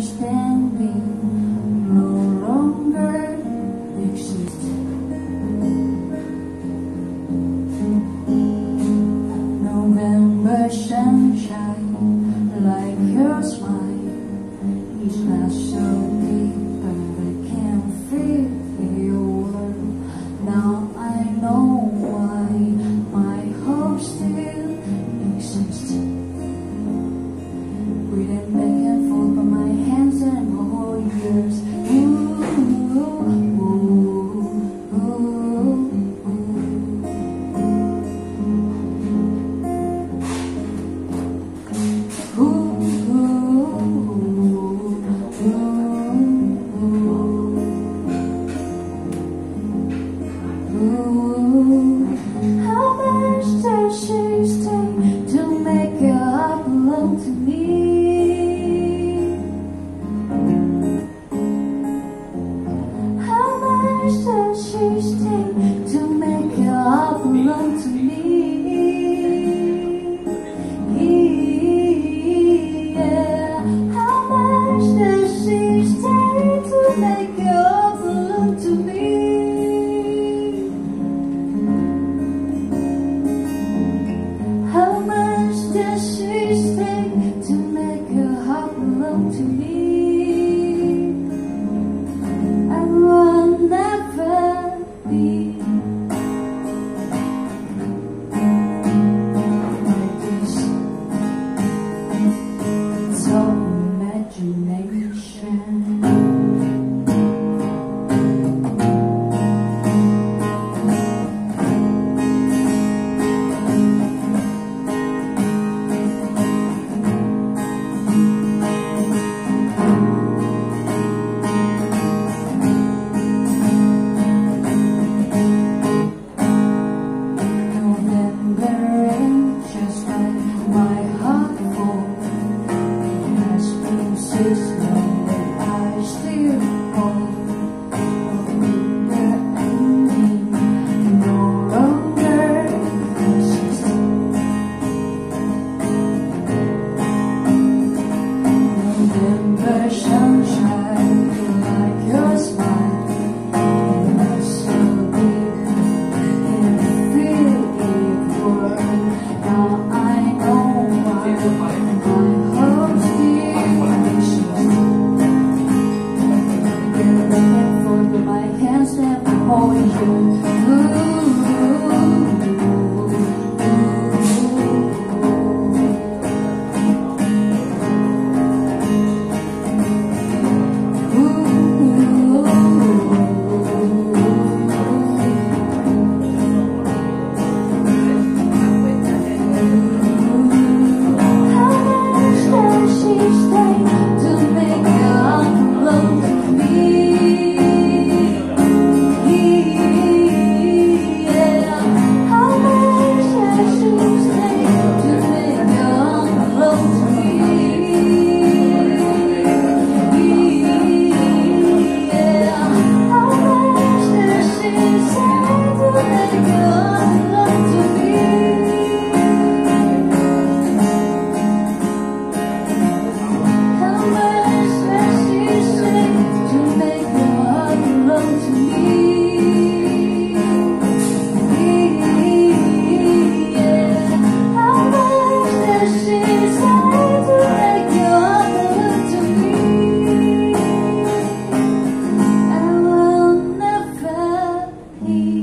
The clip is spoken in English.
understand me no longer exist. November sunshine, like your smile, is not so deep, but I can't feel your world. Now I know why my heart's. Ooh. to me. you.